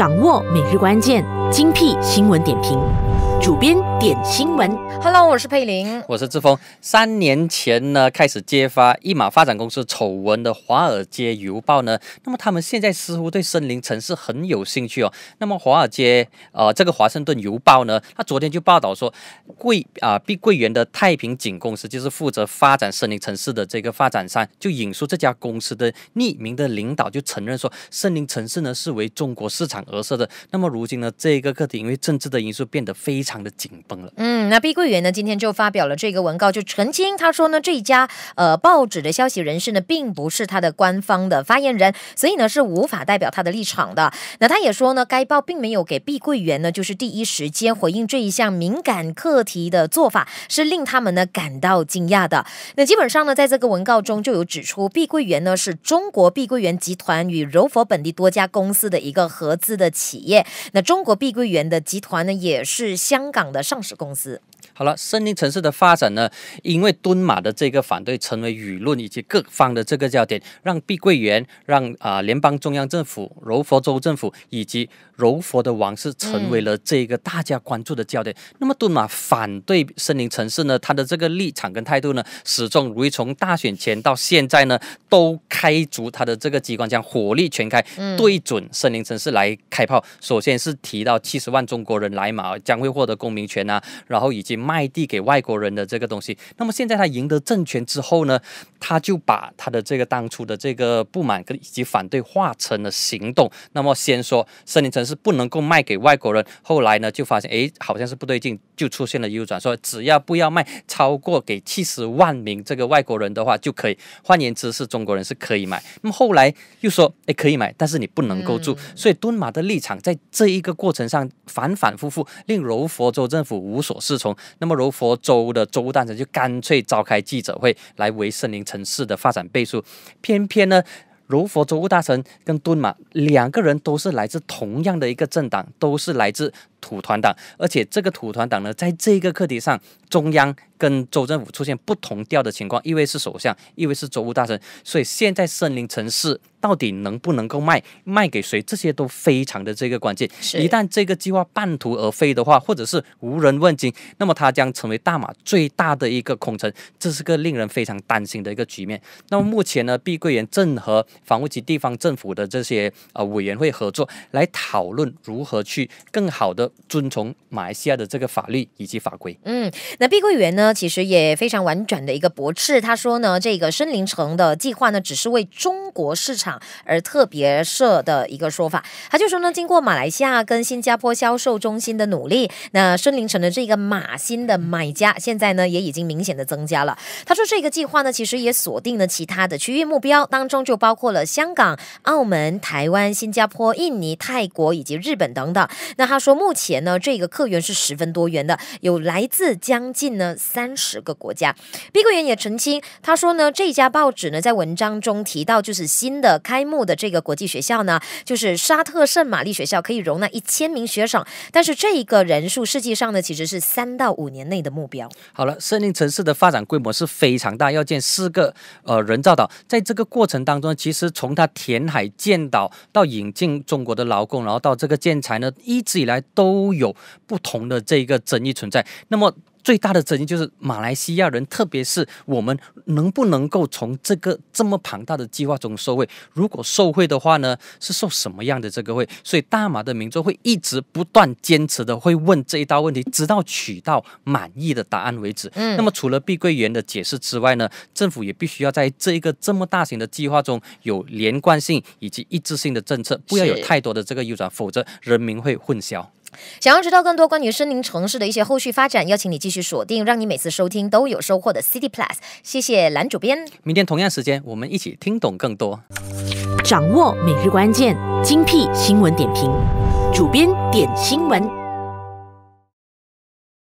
掌握每日关键，精辟新闻点评。主编点新闻，Hello，我是佩玲，我是志峰。三年前呢，开始揭发一马发展公司丑闻的《华尔街邮报》呢，那么他们现在似乎对森林城市很有兴趣哦。那么华尔街呃，这个《华盛顿邮报》呢，他昨天就报道说，桂啊碧桂园的太平景公司就是负责发展森林城市的这个发展商，就引述这家公司的匿名的领导就承认说，森林城市呢是为中国市场而设的。那么如今呢，这个课题因为政治的因素变得非常。常的紧绷了。嗯，那碧桂园呢，今天就发表了这个文告，就澄清，他说呢，这一家呃报纸的消息人士呢，并不是他的官方的发言人，所以呢是无法代表他的立场的。那他也说呢，该报并没有给碧桂园呢，就是第一时间回应这一项敏感课题的做法，是令他们呢感到惊讶的。那基本上呢，在这个文告中就有指出，碧桂园呢是中国碧桂园集团与柔佛本地多家公司的一个合资的企业。那中国碧桂园的集团呢，也是相。香港的上市公司。好了，森林城市的发展呢，因为敦马的这个反对，成为舆论以及各方的这个焦点，让碧桂园、让啊联邦中央政府、柔佛州政府以及柔佛的王室成为了这个大家关注的焦点。那么敦马反对森林城市呢，他的这个立场跟态度呢，始终如一，从大选前到现在呢，都开足他的这个机关枪，火力全开，对准森林城市来开炮。首先是提到七十万中国人来马将会获得公民权啊，然后以及。卖地给外国人的这个东西，那么现在他赢得政权之后呢，他就把他的这个当初的这个不满跟以及反对化成了行动。那么先说森林城市不能够卖给外国人，后来呢就发现哎好像是不对劲，就出现了右转，说只要不要卖超过给七十万名这个外国人的话就可以。换言之是中国人是可以买。那么后来又说哎可以买，但是你不能够住。所以敦马的立场在这一个过程上反反复复，令柔佛州政府无所适从。那么柔佛州的州务大臣就干脆召开记者会来为森林城市的发展背书，偏偏呢，柔佛州务大臣跟敦马两个人都是来自同样的一个政党，都是来自土团党，而且这个土团党呢，在这个课题上，中央。跟州政府出现不同调的情况，一位是首相，一位是州务大臣，所以现在森林城市到底能不能够卖，卖给谁，这些都非常的这个关键。一旦这个计划半途而废的话，或者是无人问津，那么它将成为大马最大的一个空城，这是个令人非常担心的一个局面。那么目前呢，碧桂园正和房屋及地方政府的这些呃委员会合作，来讨论如何去更好的遵从马来西亚的这个法律以及法规。嗯，那碧桂园呢？其实也非常婉转的一个驳斥，他说呢，这个森林城的计划呢，只是为中国市场而特别设的一个说法。他就说呢，经过马来西亚跟新加坡销售中心的努力，那森林城的这个马新的买家现在呢，也已经明显的增加了。他说这个计划呢，其实也锁定了其他的区域目标，当中就包括了香港、澳门、台湾、新加坡、印尼、泰国以及日本等等。那他说目前前呢，这个客源是十分多元的，有来自将近呢三。三十个国家，碧桂园也澄清，他说呢，这家报纸呢在文章中提到，就是新的开幕的这个国际学校呢，就是沙特圣玛丽学校，可以容纳一千名学生，但是这一个人数实际上呢，其实是三到五年内的目标。好了，森林城市的发展规模是非常大，要建四个呃人造岛，在这个过程当中，其实从它填海建岛到引进中国的劳工，然后到这个建材呢，一直以来都都有不同的这个争议存在。那么最大的争议就是马来西亚人，特别是我们能不能够从这个这么庞大的计划中受惠？如果受惠的话呢，是受什么样的这个惠？所以大马的民众会一直不断坚持的会问这一道问题，直到取到满意的答案为止。嗯，那么除了碧桂园的解释之外呢，政府也必须要在这一个这么大型的计划中有连贯性以及一致性的政策，不要有太多的这个右转，否则人民会混淆。想要知道更多关于森林城市的一些后续发展，邀请你继续锁定，让你每次收听都有收获的 City Plus。谢谢蓝主编。明天同样时间，我们一起听懂更多，掌握每日关键，精辟新闻点评，主编点新闻。